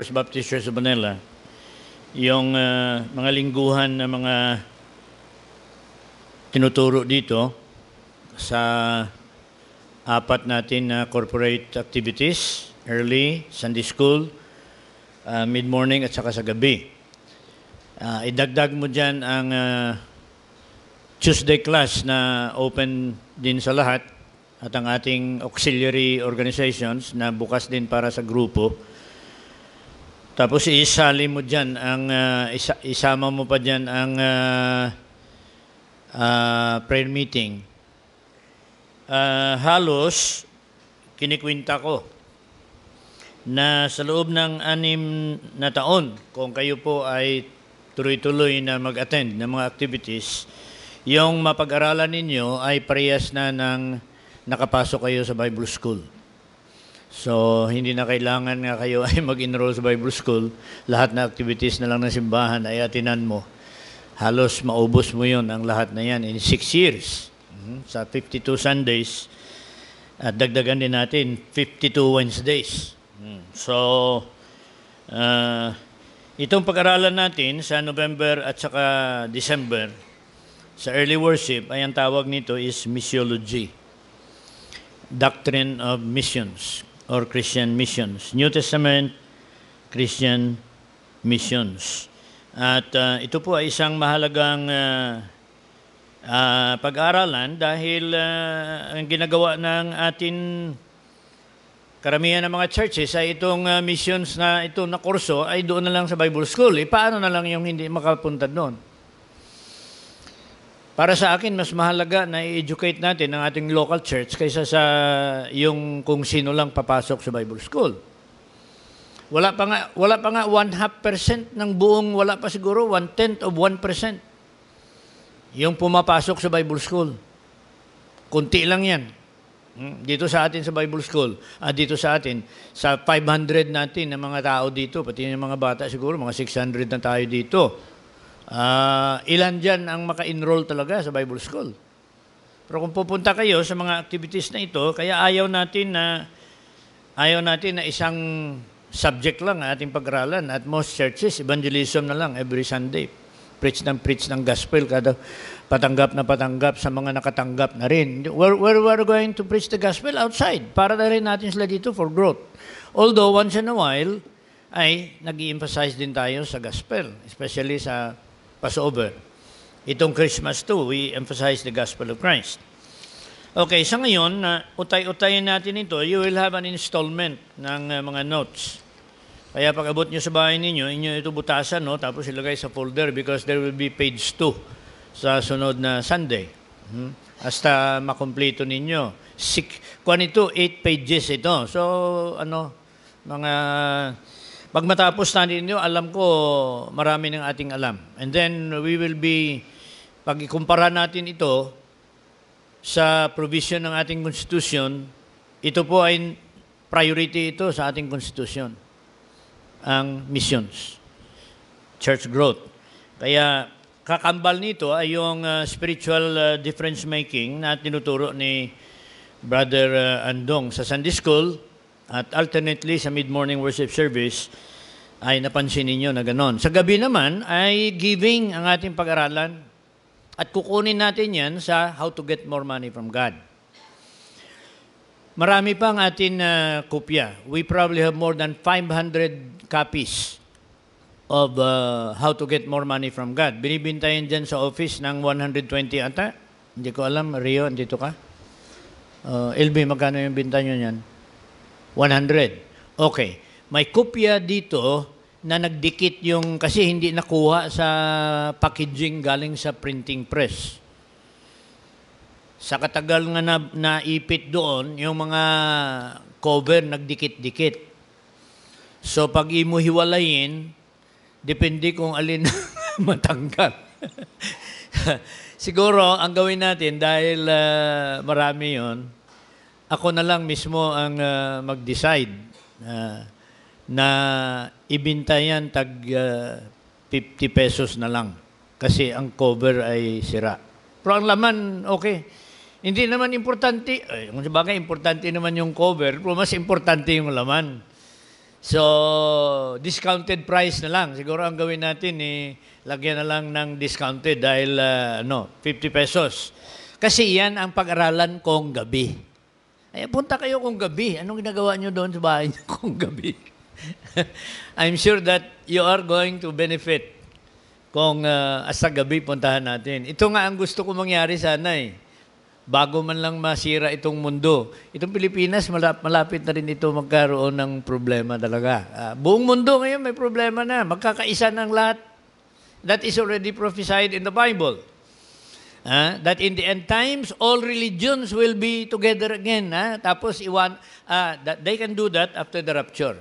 First Baptist Church of Manila, yung ah, mga lingguhan na mga tinuturo dito sa apat natin na corporate activities, early, Sunday school, ah, mid-morning at saka sa gabi. Ah, idagdag mo dyan ang ah, Tuesday class na open din sa lahat at ang ating auxiliary organizations na bukas din para sa grupo. Tapos isali mo dyan ang, ah, isa- isama mo pa dyan ang ah, ah, prayer meeting. Ah, halos, kinikwinta ko na sa loob ng anim na taon, kung kayo po ay tuloy-tuloy na mag-attend ng mga activities, yung mapag-aralan ninyo ay parehas na ng nakapasok kayo sa Bible School. So, hindi na kailangan nga kayo ay mag-enroll sa Bible School. Lahat na activities na lang ng simbahan ay atinan mo. Halos maubos mo yon ang lahat na yan in six years. Mhm. Sa 52 Sundays, at dagdagan din natin 52 Wednesdays. Mhm. So, ah, itong pag-aralan natin sa November at saka December, sa early worship, ay ang tawag nito is missiology. Doctrine of Missions or Christian Missions. New Testament Christian Missions. At ah, ito po ay isang mahalagang ah, ah, pag-aralan dahil ah, ang ginagawa ng atin karamihan ng mga churches ay itong ah, missions na ito na kurso ay doon na lang sa Bible School. Eh, paano na lang yung hindi makapunta doon? Para sa akin, mas mahalaga na i-educate natin ang ating local church kaysa sa yung kung sino lang papasok sa Bible School. Wala pa nga, wala pa nga one half percent ng buong, wala pa siguro one tenth of one percent yung pumapasok sa Bible School. Kunti lang yan. Hmm, Dito sa atin sa Bible School, ah, dito sa atin, sa 500 natin na mga tao dito, pati yung mga bata siguro, mga 600 na tayo dito. Ah, ilan dyan ang maka-enroll talaga sa Bible School? Pero kung pupunta kayo sa mga activities na ito, kaya ayaw natin na ayaw natin na isang subject lang ang ating pag-aralan. At most churches, evangelism na lang every Sunday. Preach ng preach ng gospel, kada patanggap na patanggap sa mga nakatanggap na rin. We're, we're, we're going to preach the gospel outside para na rin natin sila dito for growth. Although once in a while, ay nag emphasize din tayo sa gospel, especially sa Passover. Itong Christmas too, we emphasize the gospel of Christ. Okay, sa ngayon, na utay-utayin natin ito, you will have an installment ng uh, mga notes. Kaya pag abot nyo sa bahay ninyo, inyo ito butasan, no? tapos ilagay sa folder because there will be page 2 sa sunod na Sunday. Hmm? Hasta makompleto ninyo. Six, kuan ito, 8 pages ito. So, ano, mga pag matapos na ninyo, alam ko marami ng ating alam. And then we will be, pag ikumpara natin ito sa provision ng ating constitution, ito po ay priority ito sa ating constitution, ang missions, church growth. Kaya kakambal nito ay yung uh, spiritual uh, difference making na tinuturo ni Brother uh, Andong sa Sunday School at alternately sa mid-morning worship service ay napansin ninyo na ganon. Sa gabi naman ay giving ang ating pag-aralan at kukunin natin yan sa how to get more money from God. Marami pa ang atin na kopya. We probably have more than 500 copies of uh, how to get more money from God. Binibintayan dyan sa office ng 120 ata. Hindi ko alam, Rio, andito ka? Uh, LB, magkano yung binta nyo yan? 100. Okay. May kopya dito na nagdikit yung, kasi hindi nakuha sa packaging galing sa printing press. Sa katagal nga na, naipit doon, yung mga cover nagdikit-dikit. So pag imo hiwalayin, depende kung alin matanggal. Siguro, ang gawin natin, dahil ah, marami yon ako na lang mismo ang ah, mag-decide ah, na ibinta yan tag ah, 50 pesos na lang. Kasi ang cover ay sira. Pero ang laman, okay. Hindi naman importante, eh, kung sabagay, importante naman yung cover, pero mas importante yung laman. So, discounted price na lang. Siguro ang gawin natin, eh, lagyan na lang ng discounted dahil ah, ano, 50 pesos. Kasi yan ang pag-aralan kong gabi. Ay, punta kayo kung gabi. Anong ginagawa nyo doon sa bahay niyo kung gabi? I'm sure that you are going to benefit kung uh, sa gabi puntahan natin. Ito nga ang gusto ko mangyari sana eh. Bago man lang masira itong mundo. Itong Pilipinas, malap- malapit na rin ito magkaroon ng problema talaga. Ah, buong mundo ngayon may problema na. Magkakaisa ng lahat. That is already prophesied in the Bible. Ah, that in the end times, all religions will be together again. ah. Tapos, iwan, ah, that they can do that after the rapture.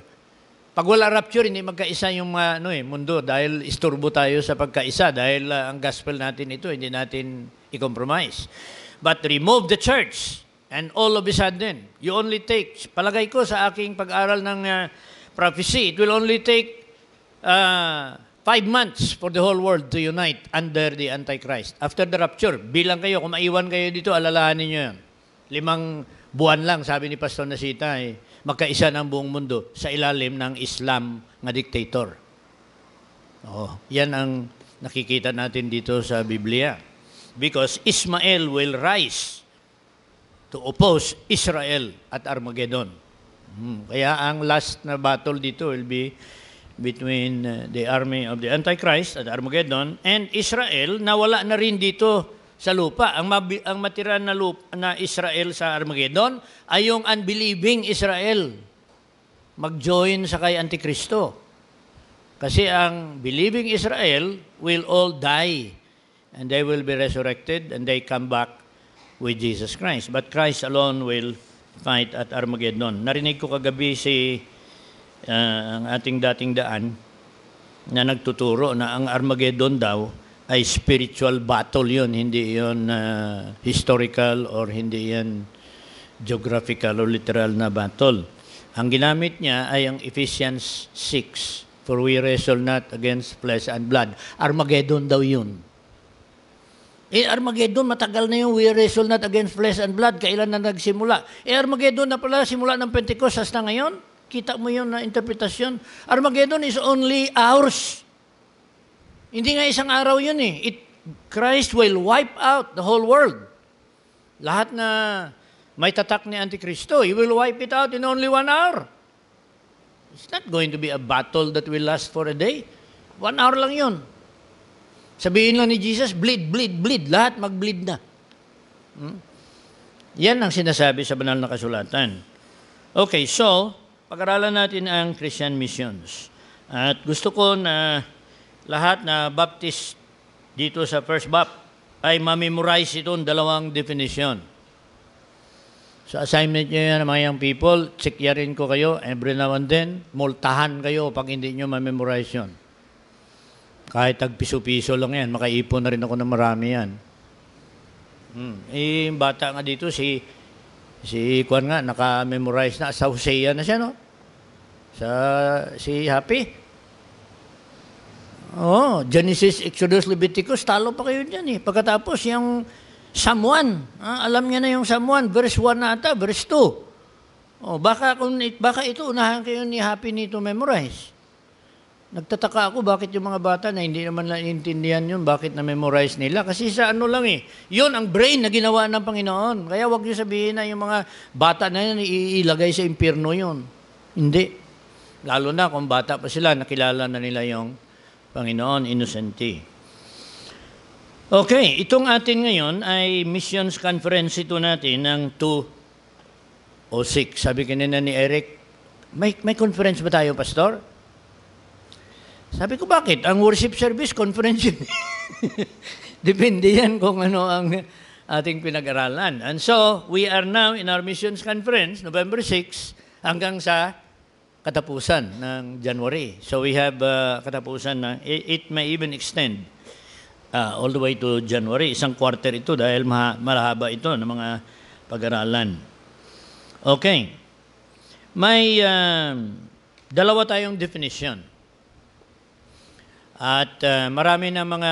Pag wala rapture, hindi magkaisa yung mga, ano eh, mundo dahil isturbo tayo sa pagkaisa dahil ah, ang gospel natin ito, hindi natin i-compromise. But remove the church and all of a sudden, you only take, palagay ko sa aking pag-aral ng ah, prophecy, it will only take ah, five months for the whole world to unite under the Antichrist. After the rapture, bilang kayo, kung maiwan kayo dito, alalahanin nyo yan. Limang buwan lang, sabi ni Pastor Nasita, eh, magkaisa ng buong mundo sa ilalim ng Islam nga dictator. Oh, yan ang nakikita natin dito sa Biblia. Because Ismael will rise to oppose Israel at Armageddon. Hmm, Kaya ang last na battle dito will be between uh, the army of the Antichrist at Armageddon and Israel na wala na rin dito sa lupa. Ang, mabi- ang matira na, lupa, na Israel sa Armageddon ay yung unbelieving Israel. Mag-join sa kay Antikristo. Kasi ang believing Israel will all die and they will be resurrected and they come back with Jesus Christ. But Christ alone will fight at Armageddon. Narinig ko kagabi si ah, ang ating dating daan na nagtuturo na ang Armageddon daw ay spiritual battle yun, hindi yun ah, historical or hindi yan geographical or literal na battle. Ang ginamit niya ay ang Ephesians 6, For we wrestle not against flesh and blood. Armageddon daw yun. Eh, Armageddon, matagal na yung we wrestle not against flesh and blood. Kailan na nagsimula? Eh, Armageddon na pala simula ng Pentecost hasta ngayon. Kita mo yun na interpretasyon. Armageddon is only ours. Hindi nga isang araw yun eh. It, Christ will wipe out the whole world. Lahat na may tatak ni Antikristo, He will wipe it out in only one hour. It's not going to be a battle that will last for a day. One hour lang yun. Sabihin lang ni Jesus, bleed, bleed, bleed. Lahat mag-bleed na. Hmm? Yan ang sinasabi sa banal na kasulatan. Okay, so, pag-aralan natin ang Christian missions. At gusto ko na lahat na Baptist dito sa First Bap ay mamemorize itong dalawang definition. Sa assignment nyo yan, mga young people, checkyarin ko kayo every now and then, multahan kayo pag hindi nyo mamemorize yun. Kahit tag-piso-piso lang yan, makaipon na rin ako ng marami yan. Hmm. Eh, bata nga dito, si si Kwan nga, naka-memorize na, sa Hosea na siya, no? Sa, si Happy. Oh, Genesis, Exodus, Leviticus, talo pa kayo dyan eh. Pagkatapos, yung 1, ah, alam niya na yung 1, verse 1 na ata, verse 2. Oh, baka, kung, baka ito, unahan kayo ni Happy nito memorize. Nagtataka ako bakit yung mga bata na hindi naman naiintindihan yun, bakit na-memorize nila. Kasi sa ano lang eh, yun ang brain na ginawa ng Panginoon. Kaya wag niyo sabihin na yung mga bata na yun, iilagay sa impyerno yun. Hindi. Lalo na kung bata pa sila, nakilala na nila yung Panginoon, innocente. Okay, itong atin ngayon ay missions conference ito natin ng 2 o 6. Sabi kanina ni Eric, may, may conference ba tayo, Pastor? Sabi ko, bakit? Ang worship service, conference yun. Depende yan kung ano ang ating pinag-aralan. And so, we are now in our missions conference, November 6, hanggang sa katapusan ng January. So we have uh, katapusan na, it, may even extend uh, all the way to January. Isang quarter ito dahil maha, malahaba ito ng mga pag-aralan. Okay. May uh, dalawa tayong definition. At uh, marami na mga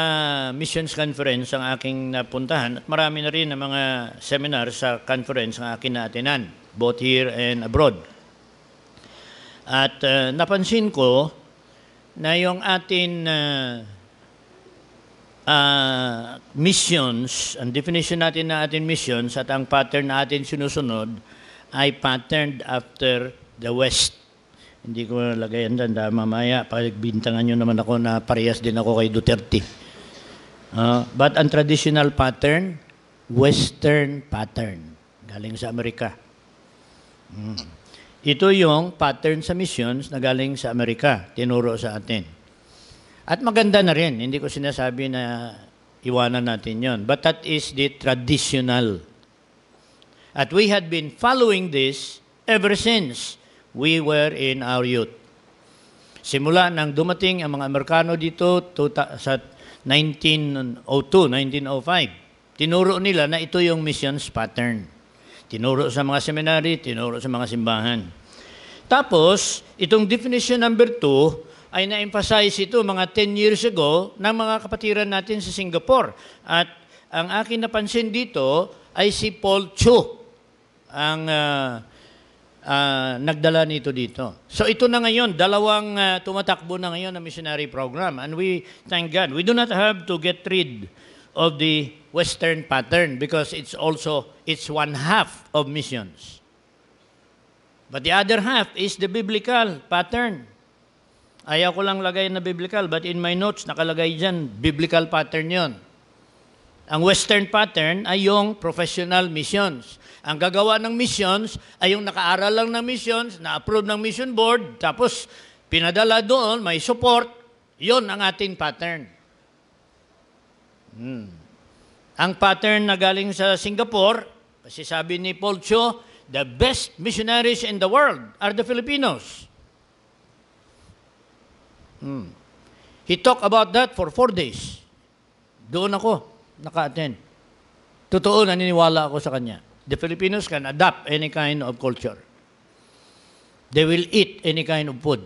missions conference ang aking napuntahan at marami na rin na mga seminar sa conference ang aking naatinan, both here and abroad. At uh, napansin ko na yung atin uh, uh, missions, ang definition natin na atin missions at ang pattern na atin sinusunod ay patterned after the West. Hindi ko nalagay yan dyan mamaya pagbintangan nyo naman ako na parehas din ako kay Duterte. Uh, but ang traditional pattern, Western pattern, galing sa Amerika. Mm. Ito yung pattern sa missions na galing sa Amerika, tinuro sa atin. At maganda na rin, hindi ko sinasabi na iwanan natin yon. But that is the traditional. At we had been following this ever since we were in our youth. Simula nang dumating ang mga Amerikano dito tuta, sa 1902, 1905, tinuro nila na ito yung missions pattern. Tinuro sa mga seminary, tinuro sa mga simbahan. Tapos, itong definition number 2, ay na-emphasize ito mga 10 years ago ng mga kapatiran natin sa Singapore. At ang akin napansin dito ay si Paul Chu ang uh, uh, nagdala nito dito. So ito na ngayon, dalawang uh, tumatakbo na ngayon na missionary program. And we, thank God, we do not have to get rid of the Western pattern because it's also, it's one half of missions. But the other half is the biblical pattern. Ayaw ko lang lagay na biblical, but in my notes, nakalagay dyan, biblical pattern yon. Ang Western pattern ay yung professional missions. Ang gagawa ng missions ay yung nakaaral lang ng missions, na-approve ng mission board, tapos pinadala doon, may support, yon ang ating pattern. Hmm. Ang pattern na galing sa Singapore, kasi sabi ni Paul Cho, the best missionaries in the world are the Filipinos. Hmm. He talked about that for four days. Doon ako, naka-attend. Totoo, naniniwala ako sa kanya. The Filipinos can adapt any kind of culture. They will eat any kind of food.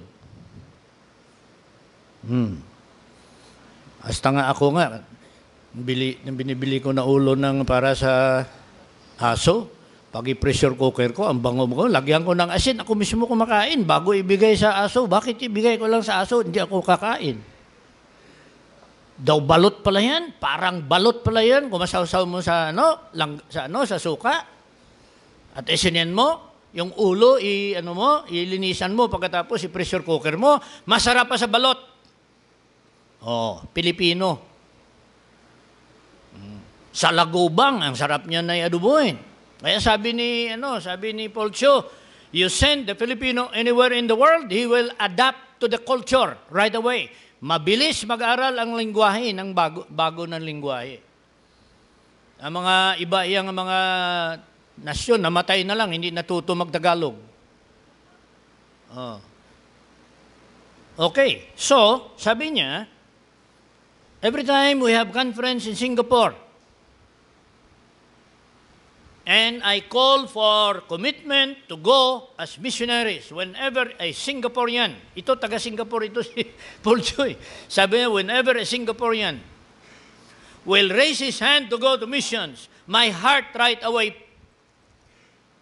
Hmm. Hasta nga ako nga, bili, binibili ko na ulo ng para sa aso, pag i-pressure cooker ko, ang bango mo ko, lagyan ko ng asin, ako mismo kumakain bago ibigay sa aso. Bakit ibigay ko lang sa aso, hindi ako kakain? Daw balot pala yan, parang balot pala yan, kumasawsaw mo sa ano, lang, sa ano, sa suka. At isinin mo, yung ulo, i, ano mo, ilinisan mo pagkatapos i-pressure cooker mo, masarap pa sa balot. Oh, Pilipino. Hmm. Sa lagubang, ang sarap niya na i-adubuhin. Kaya sabi ni, ano, sabi ni Paul Cho, you send the Filipino anywhere in the world, he will adapt to the culture right away. Mabilis mag-aral ang lingwahe ng bago, bago ng lingwahe. Ang mga iba iyang mga nasyon, namatay na lang, hindi natuto magtagalog. Oh. Okay, so, sabi niya, every time we have conference in Singapore, And I call for commitment to go as missionaries whenever a Singaporean, ito taga Singapore ito si Paul Choi, sabi niya, whenever a Singaporean will raise his hand to go to missions, my heart right away,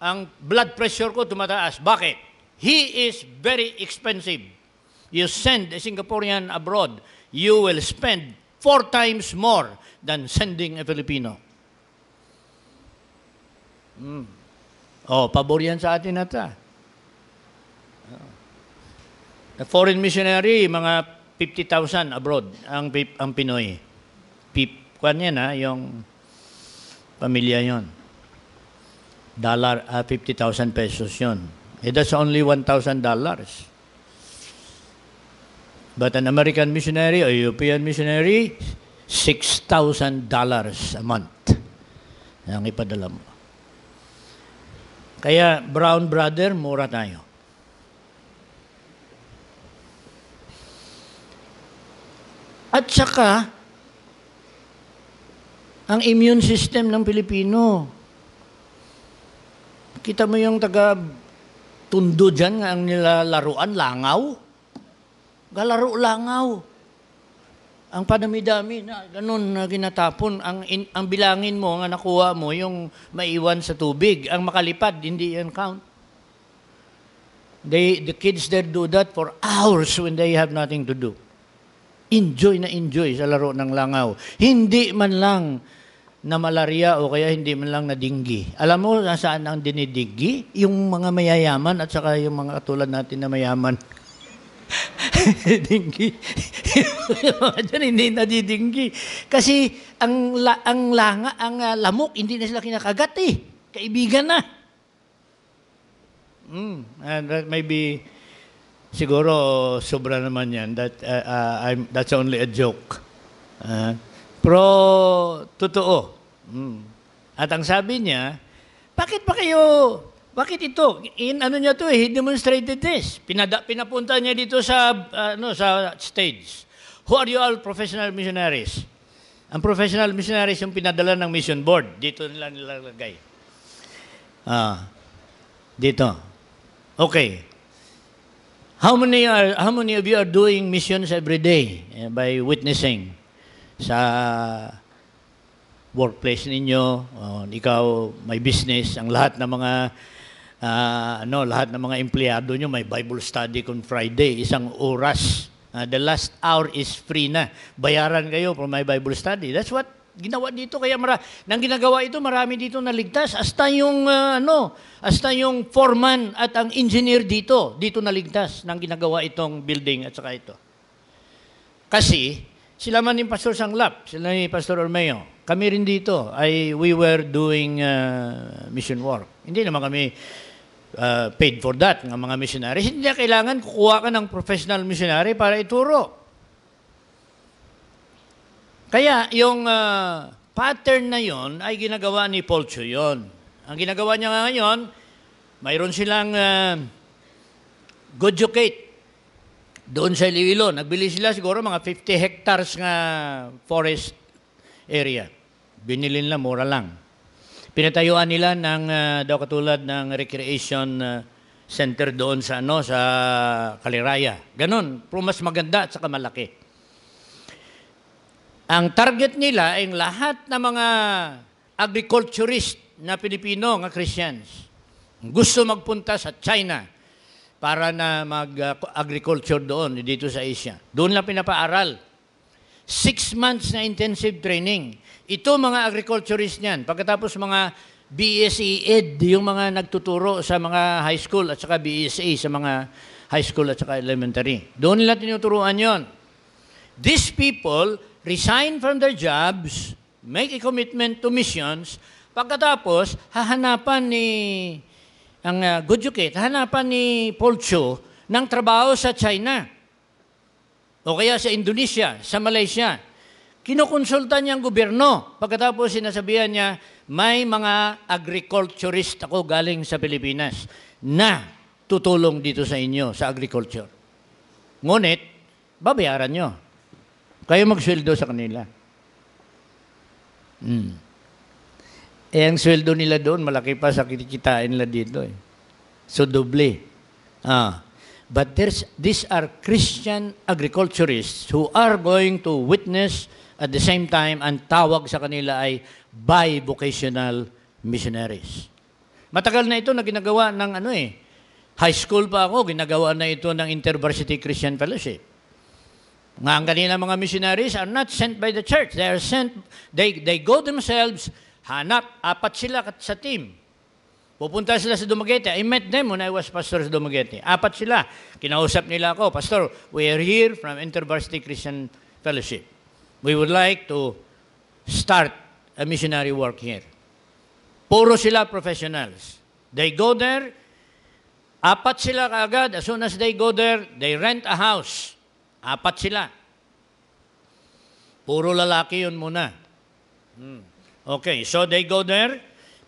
ang blood pressure ko tumataas. Bakit? He is very expensive. You send a Singaporean abroad, you will spend four times more than sending a Filipino. Mm. Oh, pabor yan sa atin ata. The foreign missionary, mga 50,000 abroad ang ang Pinoy. Pip, kwan yan ha, yung pamilya yon. Dollar, uh, ah, 50,000 pesos yon. Eh, that's only 1,000 dollars. But an American missionary or European missionary, 6,000 dollars a month. Ang ipadala mo. Kaya brown brother, mura tayo. At saka, ang immune system ng Pilipino. Kita mo yung taga tundo dyan ang nilalaruan, langaw. Galaro langaw. Ang padami-dami na ganun na ginatapon, ang, in, ang bilangin mo, ang nakuha mo, yung maiwan sa tubig. Ang makalipad, hindi yan count. They, the kids there do that for hours when they have nothing to do. Enjoy na enjoy sa laro ng langaw. Hindi man lang na malaria o kaya hindi man lang na dinggi. Alam mo nasaan ang dinidigi? Yung mga mayayaman at saka yung mga katulad natin na mayaman. Dinggi. dyan hindi nadidinggi. Kasi ang, la, ang langa, ang uh, lamok, hindi na sila kinakagat eh. Kaibigan na. Mm, and that may be, siguro sobra naman yan. That, uh, uh, I'm, that's only a joke. Uh, pero totoo. Mm. At ang sabi niya, bakit pa kayo, bakit ito? In ano niya to eh, he demonstrated this. Pinada, pinapunta niya dito sa, uh, no, sa stage. Who are you all professional missionaries? Ang professional missionaries yung pinadala ng mission board. Dito nila nilalagay. Ah, dito. Okay. How many are how many of you are doing missions every day eh, by witnessing? sa workplace ninyo, uh, ikaw may business, ang lahat ng mga uh, ano, lahat ng mga empleyado nyo may Bible study on Friday, isang oras. Uh, the last hour is free na. Bayaran kayo for my Bible study. That's what ginawa dito kaya mara nang ginagawa ito marami dito naligtas hasta yung uh, ano hasta yung foreman at ang engineer dito dito naligtas nang ginagawa itong building at saka ito kasi sila man ni Pastor Sanglap, sila ni Pastor Ormeo. Kami rin dito ay we were doing uh, mission work. Hindi naman kami uh, paid for that ng mga missionaries. Hindi na kailangan kukuha ka ng professional missionary para ituro. Kaya yung uh, pattern na yon ay ginagawa ni Paul Cho yon. Ang ginagawa niya ngayon, mayroon silang uh, Gojucate doon sa Iloilo, nagbili sila siguro mga 50 hectares nga forest area. Binili nila, mura lang. Pinatayuan nila ng, uh, daw katulad ng recreation uh, center doon sa, ano, sa Kaliraya. Ganon, pero mas maganda at saka malaki. Ang target nila ay lahat ng mga agriculturist na Pilipino nga Christians. Gusto magpunta sa China, para na mag-agriculture doon, dito sa Asia. Doon lang pinapaaral. Six months na intensive training. Ito mga agriculturist niyan. Pagkatapos mga BSE Ed, yung mga nagtuturo sa mga high school at saka BSA sa mga high school at saka elementary. Doon nila tinuturuan yon. These people resign from their jobs, make a commitment to missions, pagkatapos hahanapan ni ang uh, Gojuket, hanapan ni Paul Cho ng trabaho sa China o kaya sa Indonesia, sa Malaysia. Kinukonsulta niya ang gobyerno. Pagkatapos sinasabihan niya, may mga agriculturist ako galing sa Pilipinas na tutulong dito sa inyo sa agriculture. Ngunit, babayaran nyo. Kayo magsweldo sa kanila. Hmm. Eh, ang sweldo nila doon, malaki pa sa kikitain nila dito. Eh. So, doble. Ah. But there's, these are Christian agriculturists who are going to witness at the same time, ang tawag sa kanila ay bivocational missionaries. Matagal na ito na ginagawa ng ano eh, high school pa ako, ginagawa na ito ng InterVarsity Christian Fellowship. Nga ang kanila mga missionaries are not sent by the church. They are sent, they, they go themselves Hanap, apat sila sa team. Pupunta sila sa Dumaguete. I met them when I was pastor sa Dumaguete. Apat sila. Kinausap nila ako, Pastor, we are here from InterVarsity Christian Fellowship. We would like to start a missionary work here. Puro sila professionals. They go there, apat sila kaagad. As soon as they go there, they rent a house. Apat sila. Puro lalaki yun muna. Hmm. Okay, so they go there.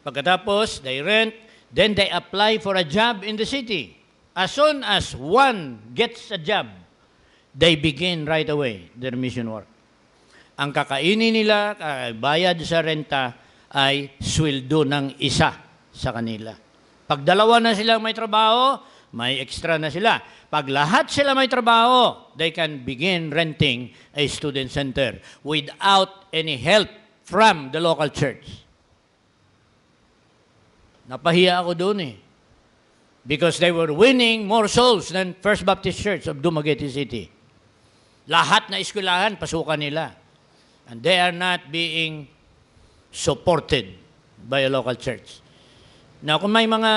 Pagkatapos, they rent. Then they apply for a job in the city. As soon as one gets a job, they begin right away their mission work. Ang kakainin nila, bayad sa renta, ay sweldo ng isa sa kanila. Pag dalawa na sila may trabaho, may extra na sila. Pag lahat sila may trabaho, they can begin renting a student center without any help from the local church. Napahiya ako doon eh. because they were winning more souls than First Baptist Church of Dumaguete City. Lahat na eskwelahan, pasukan nila. And they are not being supported by a local church. Now, kung may mga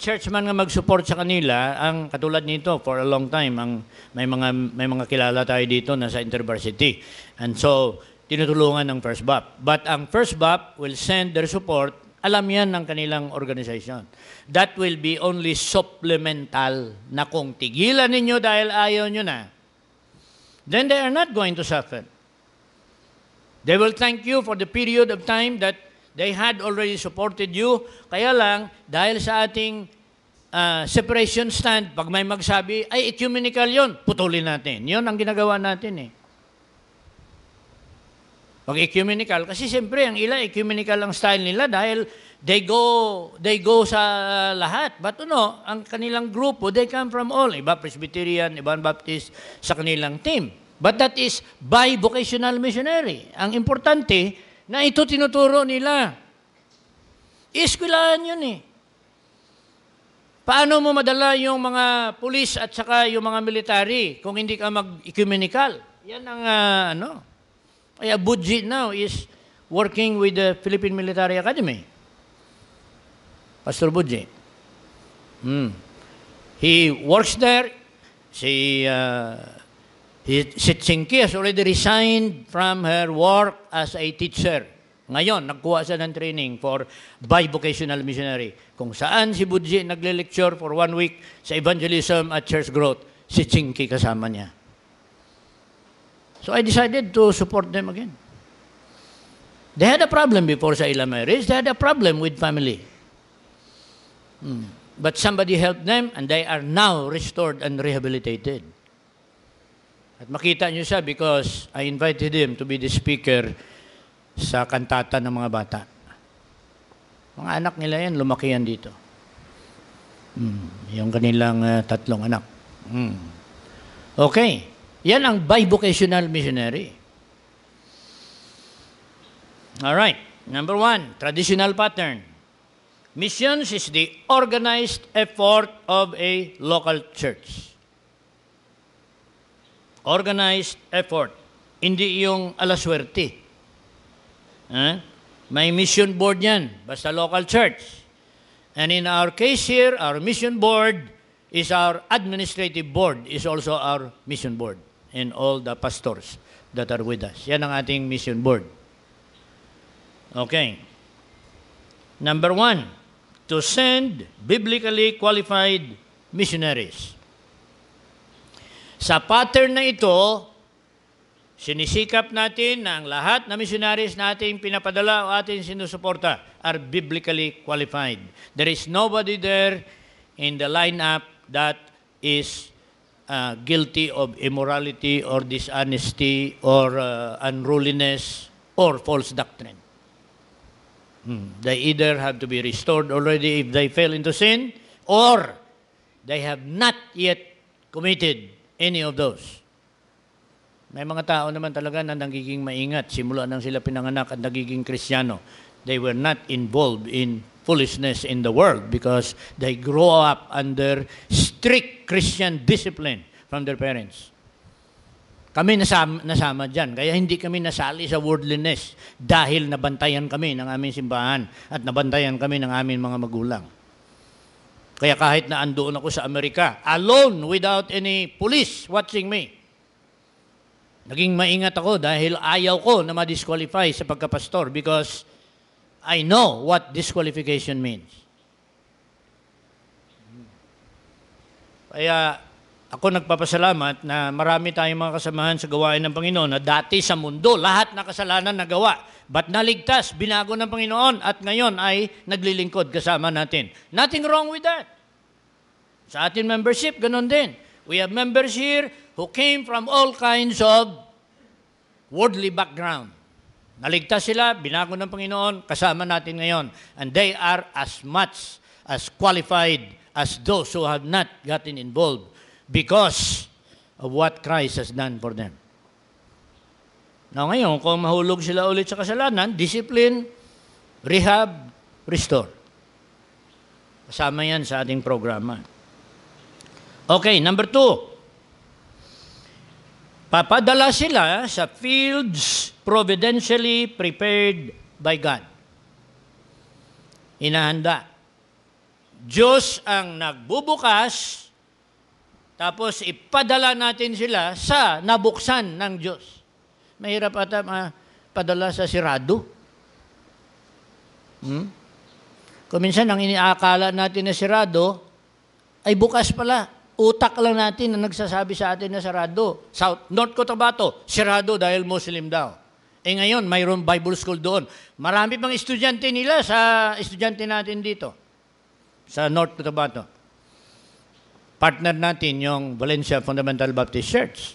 church man nga mag-support sa kanila, ang katulad nito for a long time, ang may mga may mga kilala tayo dito na sa InterVarsity. And so, tinutulungan ng First Bap. But ang First Bap will send their support, alam yan ng kanilang organization. That will be only supplemental na kung tigilan ninyo dahil ayaw nyo na, then they are not going to suffer. They will thank you for the period of time that they had already supported you. Kaya lang, dahil sa ating uh, separation stand, pag may magsabi, ay ecumenical yon, putulin natin. Yon ang ginagawa natin eh. Pag ecumenical, kasi siyempre ang ila ecumenical ang style nila dahil they go they go sa lahat. But ano, ang kanilang grupo, they come from all. Iba Presbyterian, iba Baptist sa kanilang team. But that is by vocational missionary. Ang importante na ito tinuturo nila. Iskwilahan yun eh. Paano mo madala yung mga pulis at saka yung mga military kung hindi ka mag-ecumenical? Yan ang uh, ano. Kaya Budji now is working with the Philippine Military Academy. Pastor Budji. Hmm. He works there. Si uh, Si Chinky has already resigned from her work as a teacher. Ngayon, nagkuha siya ng training for bivocational missionary. Kung saan si Budji nagle-lecture for one week sa evangelism at church growth, si Chinky kasama niya. So I decided to support them again. They had a problem before sa ilang marriage. They had a problem with family. Hmm. But somebody helped them and they are now restored and rehabilitated. At makita niyo siya because I invited him to be the speaker sa kantata ng mga bata. Mga anak nila yan, lumaki yan dito. Hmm, yung kanilang uh, tatlong anak. Hmm. Okay. Yan ang bivocational missionary. All right. Number one, traditional pattern. Missions is the organized effort of a local church. Organized effort. Hindi yung alaswerte. Eh? May mission board yan, basta local church. And in our case here, our mission board is our administrative board, is also our mission board, and all the pastors that are with us. Yan ang ating mission board. Okay. Number one, to send biblically qualified missionaries. Sa pattern na ito, sinisikap natin na ang lahat na missionaries nating pinapadala o ating sinusuporta are biblically qualified. There is nobody there in the lineup that is uh, guilty of immorality or dishonesty or uh, unruliness or false doctrine. Hmm. They either have to be restored already if they fell into sin or they have not yet committed any of those. May mga tao naman talaga na nagiging maingat. Simula nang sila pinanganak at nagiging kristyano. They were not involved in foolishness in the world because they grow up under strict Christian discipline from their parents. Kami nasama, nasama dyan. Kaya hindi kami nasali sa worldliness dahil nabantayan kami ng aming simbahan at nabantayan kami ng aming mga magulang. Kaya kahit na andoon ako sa Amerika, alone without any police watching me, naging maingat ako dahil ayaw ko na ma-disqualify sa pagkapastor because I know what disqualification means. Kaya ako nagpapasalamat na marami tayong mga kasamahan sa gawain ng Panginoon na dati sa mundo, lahat na kasalanan nagawa. But naligtas, binago ng Panginoon at ngayon ay naglilingkod kasama natin. Nothing wrong with that. Sa ating membership, ganun din. We have members here who came from all kinds of worldly background. Naligtas sila, binago ng Panginoon, kasama natin ngayon. And they are as much as qualified as those who have not gotten involved because of what Christ has done for them. Now ngayon, kung mahulog sila ulit sa kasalanan, discipline, rehab, restore. Kasama yan sa ating programa. Okay, number two. Papadala sila sa fields providentially prepared by God. Inahanda. Diyos ang nagbubukas, tapos ipadala natin sila sa nabuksan ng Diyos. Mahirap ata padala sa sirado. Hmm? Kung minsan ang iniakala natin na sirado, ay bukas pala utak lang natin na nagsasabi sa atin na sarado. South, North Cotabato, sarado dahil Muslim daw. Eh ngayon, mayroon Bible school doon. Marami pang estudyante nila sa estudyante natin dito. Sa North Cotabato. Partner natin yung Valencia Fundamental Baptist Church.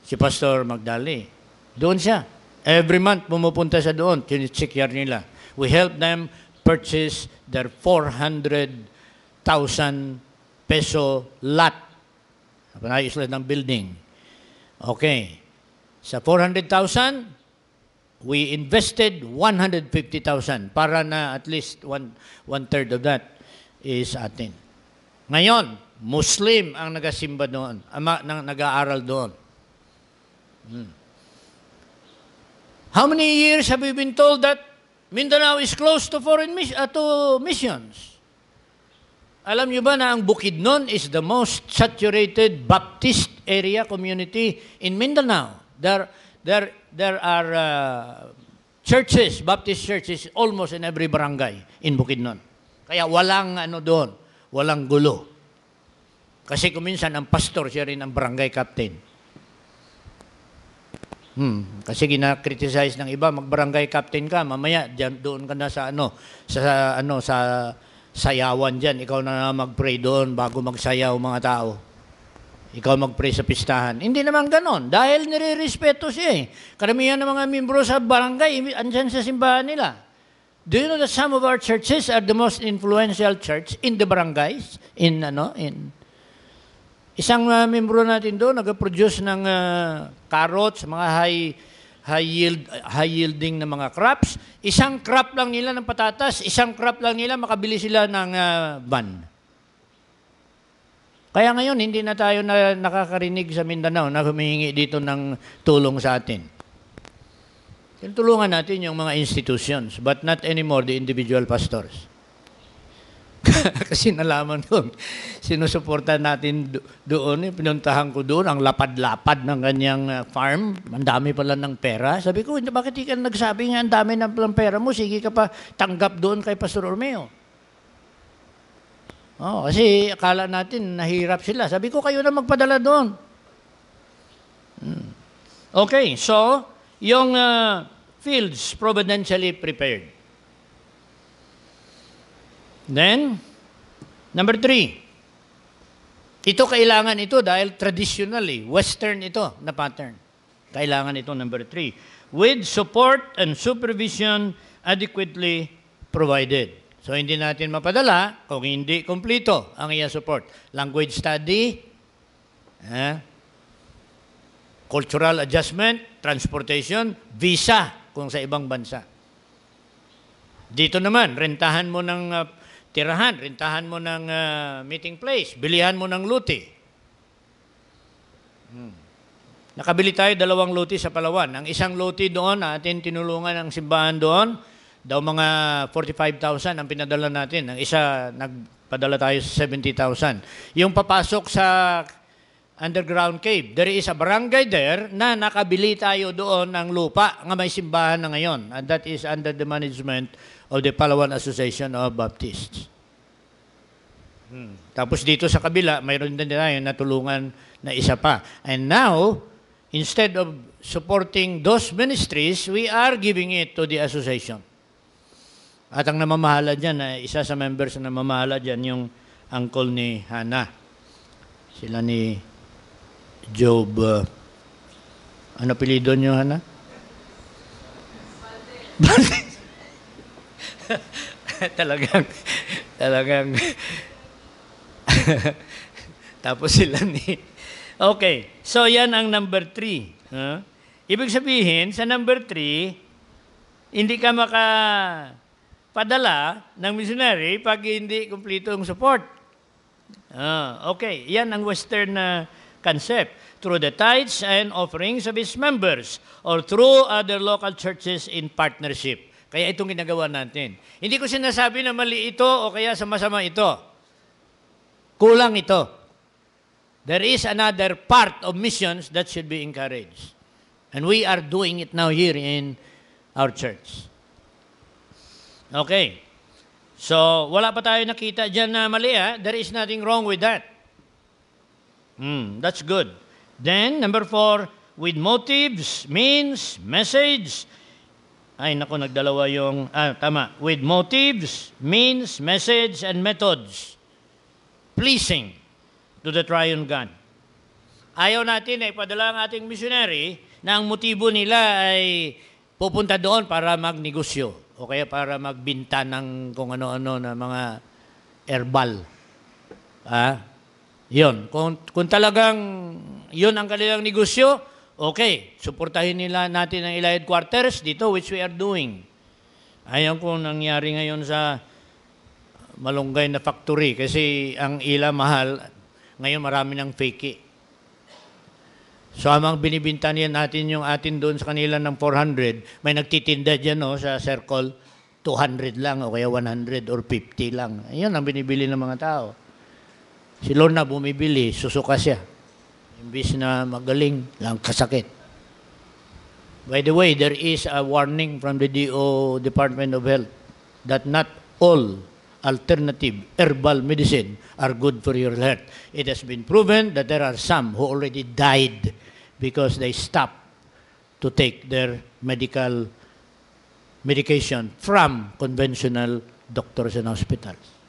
Si Pastor Magdali. Doon siya. Every month pumupunta sa doon. Chinecheck nila. We help them purchase their 400,000 peso lot. Panayos lang ng building. Okay. Sa 400,000, we invested 150,000 para na at least one, one-third of that is atin. Ngayon, Muslim ang nagasimba doon, ama nang nag-aaral doon. Hmm. How many years have we been told that Mindanao is close to foreign mis- uh, to missions? Alam niyo ba na ang Bukidnon is the most saturated Baptist area community in Mindanao? There, there, there are uh, churches, Baptist churches, almost in every barangay in Bukidnon. Kaya walang ano doon, walang gulo. Kasi kuminsan ang pastor siya rin ang barangay captain. Hmm, kasi gina-criticize ng iba, mag-barangay captain ka, mamaya diyan doon ka na sa ano, sa ano sa sayawan dyan. Ikaw na mag-pray doon bago magsayaw mga tao. Ikaw mag-pray sa pistahan. Hindi naman ganon. Dahil nire-respeto siya eh. Karamihan ng mga membro sa barangay, andyan sa simbahan nila. Do you know that some of our churches are the most influential church in the barangays? In, ano, in, isang uh, membro natin doon, nag-produce ng uh, carrots, mga high, high yield high yielding na mga crops. Isang crop lang nila ng patatas, isang crop lang nila makabili sila ng uh, van. Kaya ngayon hindi na tayo na nakakarinig sa Mindanao na humihingi dito ng tulong sa atin. Tulungan natin yung mga institutions, but not anymore the individual pastors. Kasi nalaman ko, sinusuporta natin do- doon, eh, pinuntahan ko doon, ang lapad-lapad ng kanyang uh, farm, ang dami pala ng pera. Sabi ko, bakit di ka nagsabi nga, ang dami ng pera mo, sige ka pa tanggap doon kay Pastor Romeo. Oh, kasi akala natin nahirap sila. Sabi ko, kayo na magpadala doon. Hmm. Okay, so, yung uh, fields providentially prepared. Then, number three, ito kailangan ito dahil traditionally, Western ito na pattern. Kailangan ito, number three, with support and supervision adequately provided. So, hindi natin mapadala kung hindi kumplito ang iya support. Language study, eh, cultural adjustment, transportation, visa kung sa ibang bansa. Dito naman, rentahan mo ng uh, tirahan, rintahan mo ng uh, meeting place, bilihan mo ng luti. Hmm. Nakabili tayo dalawang luti sa Palawan. Ang isang luti doon, atin tinulungan ang simbahan doon, daw mga 45,000 ang pinadala natin. Ang isa, nagpadala tayo sa 70,000. Yung papasok sa underground cave, there is a barangay there na nakabili tayo doon ng lupa nga may simbahan na ngayon. And that is under the management of the Palawan Association of Baptists. Hmm. Tapos dito sa kabila, mayroon din tayo natulungan na isa pa. And now, instead of supporting those ministries, we are giving it to the association. At ang namamahala dyan, isa sa members na namamahala dyan, yung uncle ni Hannah. Sila ni Job. Uh, ano apelido niyo? Balde. talagang, talagang, tapos sila ni, okay, so yan ang number three. Huh? Ibig sabihin, sa number three, hindi ka maka, padala ng missionary pag hindi kumplito ang support. Ah, okay, yan ang Western na concept. Through the tithes and offerings of its members or through other local churches in partnership. Kaya itong ginagawa natin. Hindi ko sinasabi na mali ito o kaya sa masama ito. Kulang ito. There is another part of missions that should be encouraged. And we are doing it now here in our church. Okay. So, wala pa tayo nakita dyan na mali ha. There is nothing wrong with that. Hmm, that's good. Then, number four, with motives, means, message. Ay, naku, nagdalawa yung, ah, tama. With motives, means, message, and methods. Pleasing to the triune God. Ayaw natin na ipadala ang ating missionary na ang motibo nila ay pupunta doon para magnegosyo o kaya para magbinta ng kung ano-ano na mga herbal. Ah, yun. Kung, kung talagang yun ang kanilang negosyo, okay, suportahin nila natin ang Ila headquarters dito, which we are doing. Ayaw kung nangyari ngayon sa malunggay na factory kasi ang ila mahal, ngayon marami ng fake So, amang binibinta niya natin yung atin doon sa kanila ng 400, may nagtitinda dyan no, sa circle, 200 lang o kaya 100 or 50 lang. Ayun ang binibili ng mga tao. Si Lorna bumibili, susuka siya. Imbis na magaling, lang kasakit. By the way, there is a warning from the DO Department of Health that not all alternative herbal medicine are good for your health. It has been proven that there are some who already died because they stopped to take their medical medication from conventional doctors and hospitals.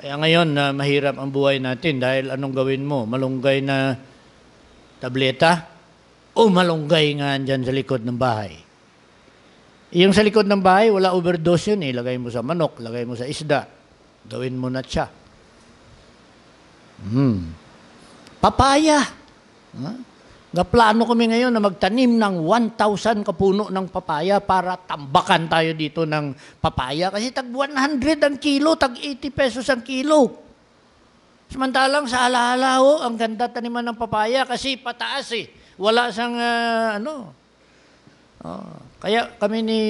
Kaya ngayon na mahirap ang buhay natin dahil anong gawin mo? Malunggay na tableta o malunggay nga dyan sa likod ng bahay? Yung sa likod ng bahay, wala overdose yun. Ilagay mo sa manok, lagay mo sa isda. Gawin mo na siya. Hmm. Papaya. Huh? Nga plano kami ngayon na magtanim ng 1,000 kapuno ng papaya para tambakan tayo dito ng papaya. Kasi tag 100 ang kilo, tag 80 pesos ang kilo. Samantalang sa alaala ho, ang ganda taniman ng papaya kasi pataas eh. Wala sang uh, ano. Oh. Kaya kami ni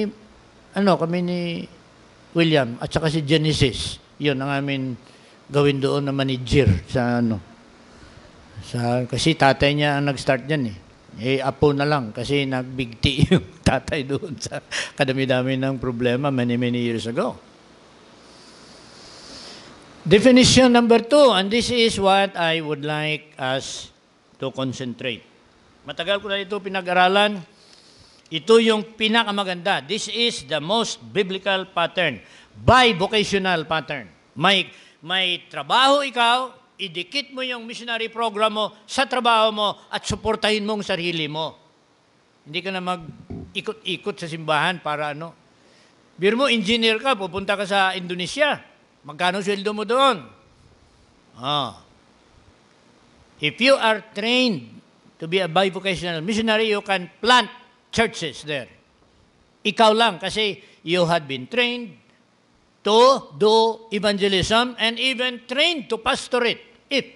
ano, kami ni William at saka si Genesis, 'yun ang amin gawin doon na manager sa ano. Sa kasi tatay niya ang nag-start diyan eh. Eh apo na lang kasi nagbigti yung tatay doon sa kadami-dami ng problema many many years ago. Definition number two, and this is what I would like us to concentrate. Matagal ko na ito pinag-aralan. Ito yung pinakamaganda. This is the most biblical pattern. Bivocational pattern. May, may trabaho ikaw, idikit mo yung missionary program mo sa trabaho mo at suportahin mong sarili mo. Hindi ka na mag-ikot-ikot sa simbahan para ano. Biro mo, engineer ka, pupunta ka sa Indonesia. Magkano sweldo mo doon? Ah. If you are trained to be a bivocational missionary, you can plant churches there. Ikaw lang kasi you had been trained to do evangelism and even trained to pastorate if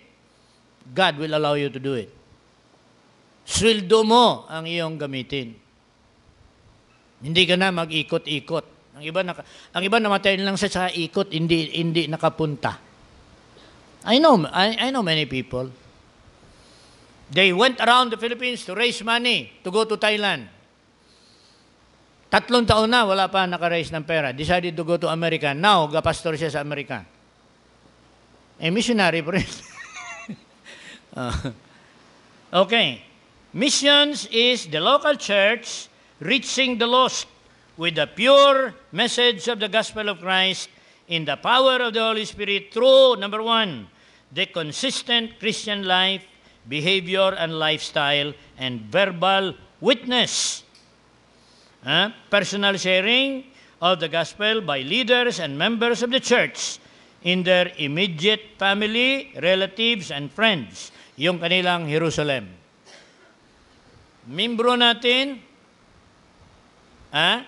God will allow you to do it. Sweldo mo ang iyong gamitin. Hindi ka na mag-ikot-ikot. Ang iba naka, ang iba namatay lang sa, sa ikot, hindi hindi nakapunta. I know I, I know many people. They went around the Philippines to raise money to go to Thailand. Tatlong taon na, wala pa naka-raise ng pera. Decided to go to America. Now, gapastor siya sa Amerika. Eh, missionary rin. Uh, okay. Missions is the local church reaching the lost with the pure message of the gospel of Christ in the power of the Holy Spirit through, number one, the consistent Christian life, behavior and lifestyle, and verbal witness uh, personal sharing of the gospel by leaders and members of the church in their immediate family, relatives, and friends, yung kanilang Jerusalem. Membro natin, ah,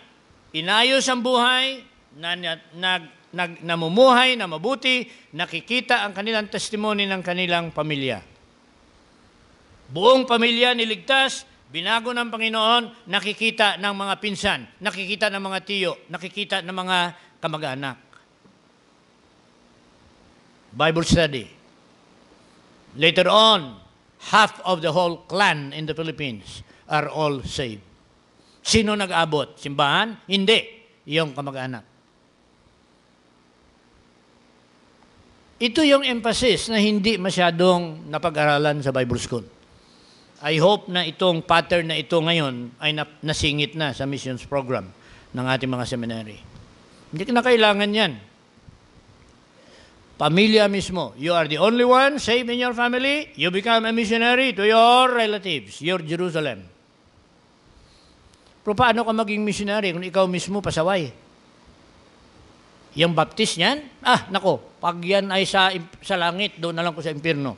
inayos ang buhay, na, na, nag, nag, namumuhay na mabuti, nakikita ang kanilang testimony ng kanilang pamilya. Buong pamilya niligtas, binago ng Panginoon, nakikita ng mga pinsan, nakikita ng mga tiyo, nakikita ng mga kamag-anak. Bible study. Later on, half of the whole clan in the Philippines are all saved. Sino nag-abot? Simbahan? Hindi. Yung kamag-anak. Ito yung emphasis na hindi masyadong napag-aralan sa Bible School. I hope na itong pattern na ito ngayon ay nasingit na sa missions program ng ating mga seminary. Hindi na kailangan yan. Pamilya mismo. You are the only one saved in your family. You become a missionary to your relatives, your Jerusalem. Pero paano ka maging missionary kung ikaw mismo pasaway? Yung baptist niyan, ah, nako, pag yan ay sa, sa langit, doon na lang ko sa impirno.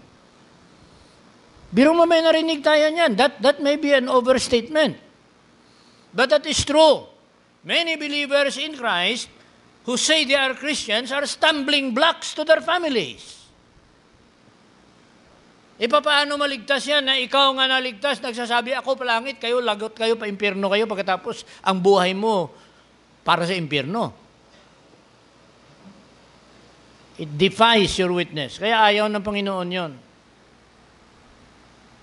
Biro mo may narinig tayo niyan. That, that may be an overstatement. But that is true. Many believers in Christ who say they are Christians are stumbling blocks to their families. E paano maligtas yan na ikaw nga naligtas, nagsasabi ako palangit, kayo lagot kayo, pa impyerno kayo, pagkatapos ang buhay mo para sa impyerno. It defies your witness. Kaya ayaw ng Panginoon yon.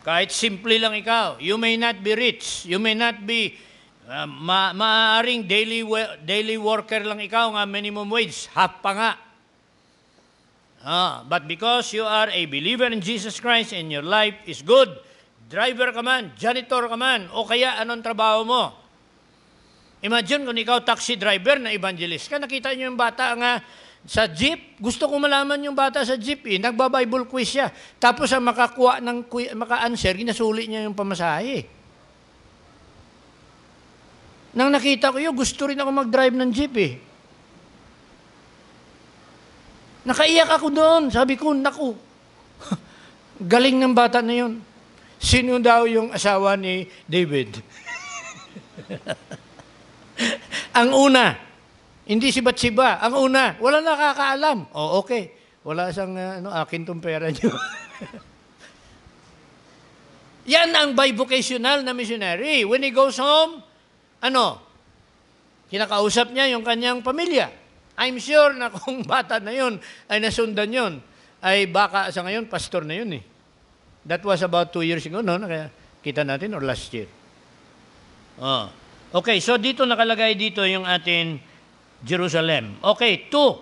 Kahit simple lang ikaw, you may not be rich, you may not be uh, ma maaaring daily daily worker lang ikaw nga minimum wage, half pa nga. Ah, but because you are a believer in Jesus Christ and your life is good, driver ka man, janitor ka man, o kaya anong trabaho mo? Imagine kung ikaw taxi driver na evangelist ka, nakita niyo yung bata nga sa jeep, gusto ko malaman yung bata sa jeep eh. Nagba-Bible quiz siya. Tapos ang makakuha ng maka-answer, ginasuli niya yung pamasahe. Nang nakita ko yun, gusto rin ako mag-drive ng jeep eh. Nakaiyak ako doon. Sabi ko, naku, galing ng bata na yun. Sino daw yung asawa ni David? ang una, hindi si Batsiba. Ang una, wala nakakaalam. O, oh, okay. Wala siyang, uh, ano, akin tong pera niyo. Yan ang bivocational na missionary. When he goes home, ano, kinakausap niya yung kanyang pamilya. I'm sure na kung bata na yun ay nasundan yun, ay baka sa ngayon, pastor na yun eh. That was about two years ago, no? Kaya kita natin, or last year. Oh. Okay, so dito nakalagay dito yung atin Jerusalem. Okay, two,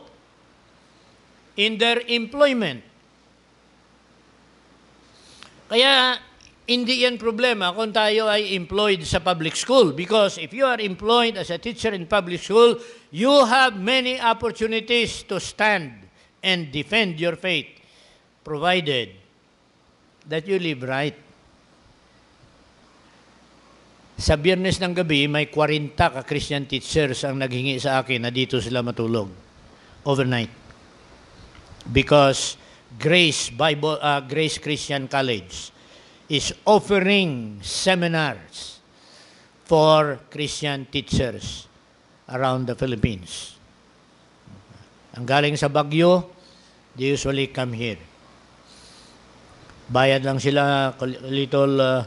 in their employment. Kaya hindi yan problema kung tayo ay employed sa public school because if you are employed as a teacher in public school, you have many opportunities to stand and defend your faith provided that you live right. Sa biyernes ng gabi, may 40 ka-Christian teachers ang naghingi sa akin na dito sila matulog overnight. Because Grace Bible uh, Grace Christian College is offering seminars for Christian teachers around the Philippines. Ang galing sa Bagyo, they usually come here. Bayad lang sila little uh,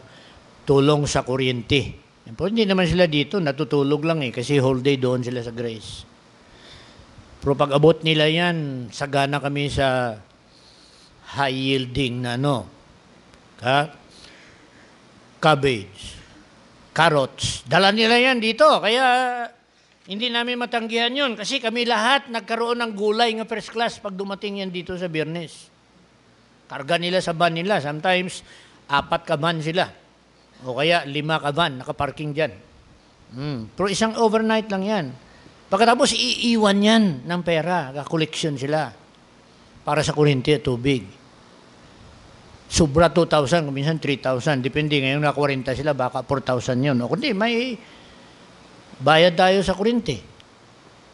tulong sa kuryente. Pero hindi naman sila dito, natutulog lang eh, kasi whole day doon sila sa Grace. Pero pag abot nila yan, sagana kami sa high yielding na ano, ka, cabbage, carrots. Dala nila yan dito, kaya hindi namin matanggihan yun kasi kami lahat nagkaroon ng gulay ng first class pag dumating yan dito sa Biyernes. Karga nila sa van nila. Sometimes, apat ka van sila. O kaya lima ka van, nakaparking dyan. Hmm. Pero isang overnight lang yan. Pagkatapos, iiwan yan ng pera. Kakoleksyon sila. Para sa kurinti at tubig. Sobra 2,000, minsan 3,000. Depende ngayon na 40 sila, baka 4,000 yun. O kundi, may bayad tayo sa kurinti.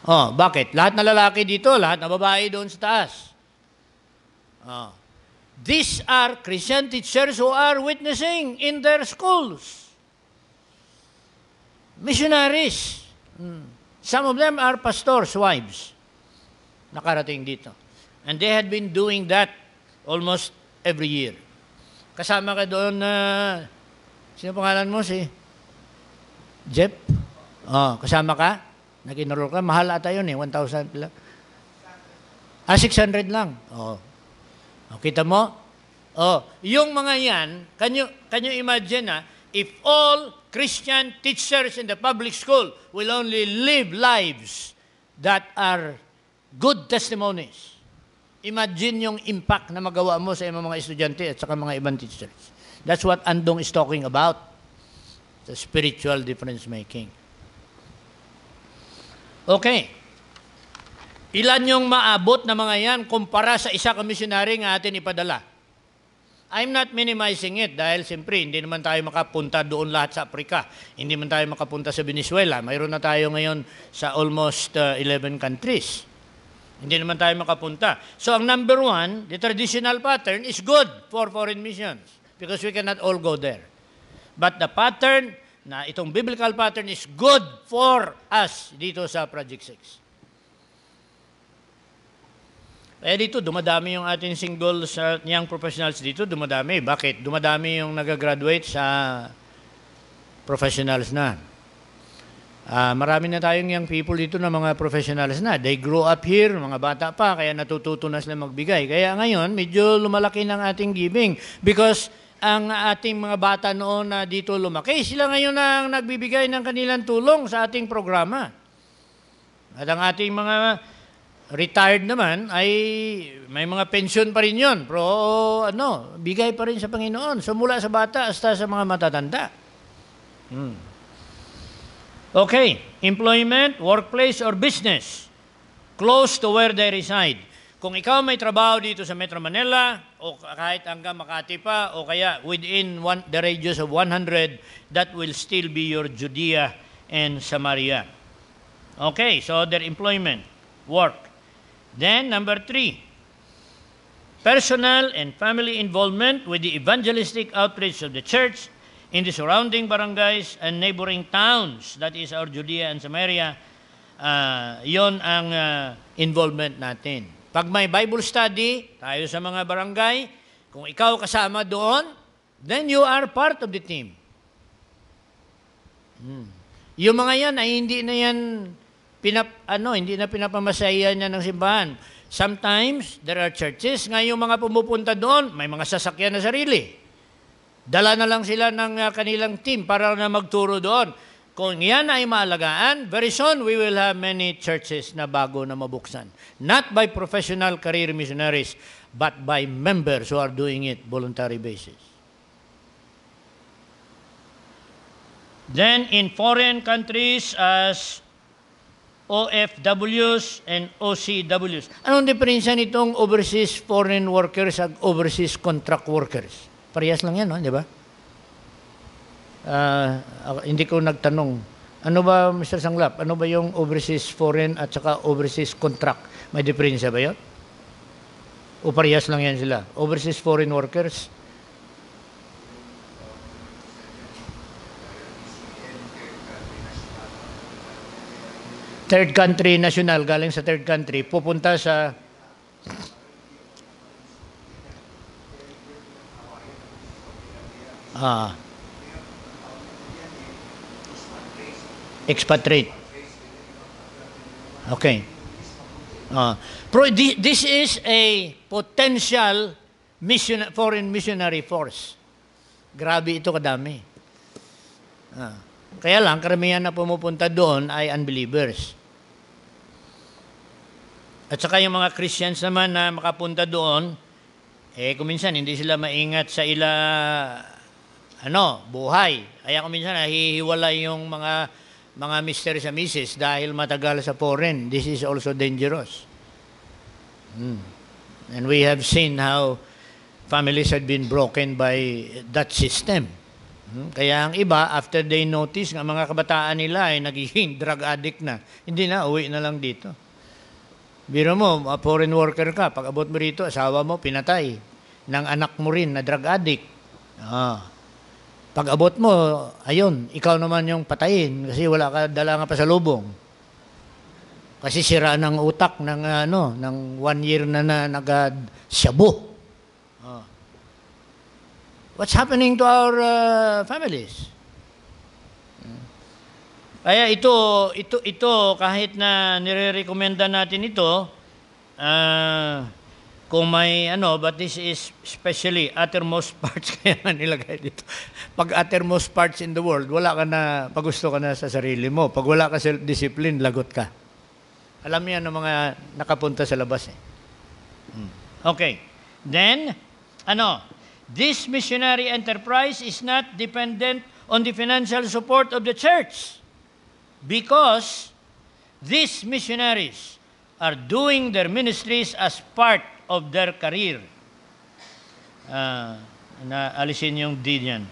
Oh, bakit? Lahat na lalaki dito, lahat na babae doon sa taas. Oh. These are Christian teachers who are witnessing in their schools. Missionaries. Hmm. Some of them are pastors' wives. Nakarating dito. And they had been doing that almost every year. Kasama ka doon na, sino pangalan mo? Si Jeff? Oh, kasama ka? Nag-enroll ka? Mahal ata yun eh, 1,000 lang. Ah, 600 lang. Oh. oh kita mo? Oh, yung mga yan, can you, can you imagine ah, if all Christian teachers in the public school will only live lives that are good testimonies. Imagine yung impact na magawa mo sa mga estudyante at saka mga ibang teachers. That's what Andong is talking about. The spiritual difference making. Okay. Ilan yung maabot na mga yan kumpara sa isa ka missionary nga atin ipadala? I'm not minimizing it dahil siyempre hindi naman tayo makapunta doon lahat sa Afrika. Hindi naman tayo makapunta sa Venezuela. Mayroon na tayo ngayon sa almost uh, 11 countries. Hindi naman tayo makapunta. So ang number one, the traditional pattern is good for foreign missions because we cannot all go there. But the pattern na itong biblical pattern is good for us dito sa Project 6. Eh dito, dumadami yung ating single sa young professionals dito, dumadami. Bakit? Dumadami yung nagagraduate sa professionals na. Uh, marami na tayong young people dito na mga professionals na. They grow up here, mga bata pa, kaya natututo na sila magbigay. Kaya ngayon, medyo lumalaki ng ating giving because ang ating mga bata noon na dito lumaki, sila ngayon ang nagbibigay ng kanilang tulong sa ating programa. At ang ating mga retired naman ay may mga pension pa rin yun. Pero ano, bigay pa rin sa Panginoon. So mula sa bata hasta sa mga matatanda. Hmm. Okay, employment, workplace, or business close to where they reside. Kung ikaw may trabaho dito sa Metro Manila o kahit hanggang Makati pa o kaya within one, the radius of 100, that will still be your Judea and Samaria. Okay, so their employment, work. Then, number three, personal and family involvement with the evangelistic outreach of the church in the surrounding barangays and neighboring towns, that is our Judea and Samaria, uh, yon ang uh, involvement natin. Pag may Bible study, tayo sa mga barangay, kung ikaw kasama doon, then you are part of the team. Hmm. Yung mga yan ay hindi na yan pinap, ano, hindi na pinapamasaya niya ng simbahan. Sometimes, there are churches, nga yung mga pumupunta doon, may mga sasakyan na sarili. Dala na lang sila ng uh, kanilang team para na magturo doon. Kung yan ay maalagaan, very soon we will have many churches na bago na mabuksan. Not by professional career missionaries, but by members who are doing it voluntary basis. Then in foreign countries as OFWs and OCWs. Anong diferensya nitong overseas foreign workers at overseas contract workers? Parehas lang yan, no? di ba? Uh, hindi ko nagtanong. Ano ba, Mr. Sanglap, ano ba yung overseas foreign at saka overseas contract? May diferensya ba yun? O parehas lang yan sila? Overseas foreign workers, third country national, galing sa third country, pupunta sa ah, expatriate. Okay. Uh, pro, this is a potential mission, foreign missionary force. Grabe ito kadami. Ah. Kaya lang, karamihan na pumupunta doon ay unbelievers. At saka yung mga Christians naman na makapunta doon, eh kuminsan hindi sila maingat sa ila ano, buhay. Kaya kuminsan nahihiwala yung mga mga mister sa misis dahil matagal sa foreign. This is also dangerous. Hmm. And we have seen how families had been broken by that system. Hmm? Kaya ang iba, after they notice nga mga kabataan nila ay nagiging drug addict na, hindi na, uwi na lang dito. Biro mo, foreign worker ka, pag abot mo rito, asawa mo, pinatay. Ng anak mo rin na drug addict. Ah. Pag abot mo, ayun, ikaw naman yung patayin kasi wala ka dala nga pa sa lubong. Kasi sira ng utak ng ano, ng one year na, na nagad-shabu. Oh. What's happening to our uh, families? Kaya ito, ito, ito, kahit na nire-recommenda natin ito, ah, kung may ano, but this is especially uttermost parts, kaya nga nilagay dito. Pag uttermost parts in the world, wala ka na, pag gusto ka na sa sarili mo. Pag wala ka self-discipline, lagot ka. Alam niya ng mga nakapunta sa labas eh. Hmm. Okay. Then, ano, this missionary enterprise is not dependent on the financial support of the church because these missionaries are doing their ministries as part of their career. Ah, na alisin yung D niyan.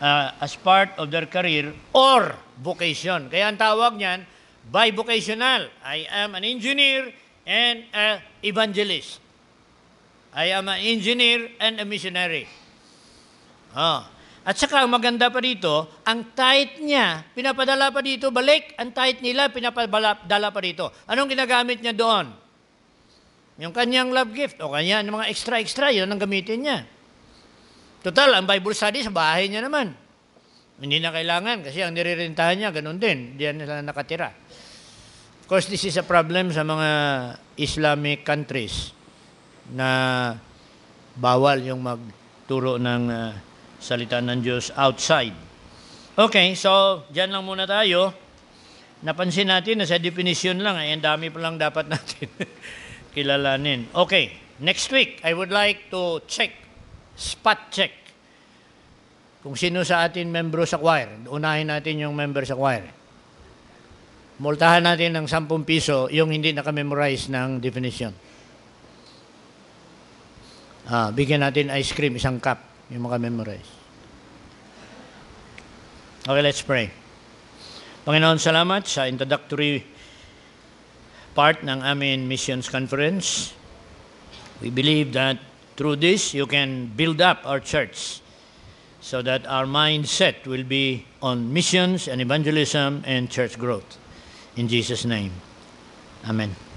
Ah, as part of their career or vocation. Kaya ang tawag niyan, bivocational. I am an engineer and a evangelist. I am an engineer and a missionary. Ah. At saka ang maganda pa dito, ang tithe niya, pinapadala pa dito, balik, ang tithe nila, pinapadala pa dito. Anong ginagamit niya doon? Yung kanyang love gift o kanya ng mga extra-extra, yun ang gamitin niya. Total, ang Bible study sa bahay niya naman. Hindi na kailangan kasi ang nirerentahan niya, ganun din. Diyan na nakatira. Of course, this is a problem sa mga Islamic countries na bawal yung magturo ng uh, salita ng Diyos outside. Okay, so dyan lang muna tayo. Napansin natin na sa definition lang, ay ang dami pa lang dapat natin kilalanin. Okay, next week, I would like to check, spot check, kung sino sa atin membro sa choir. Unahin natin yung member sa choir. Multahan natin ng 10 piso yung hindi nakamemorize ng definition. Ah, bigyan natin ice cream, isang cup, yung makamemorize. Okay, let's pray. Panginoon, salamat sa introductory part ng amin missions conference. We believe that through this, you can build up our church so that our mindset will be on missions and evangelism and church growth. In Jesus' name, Amen.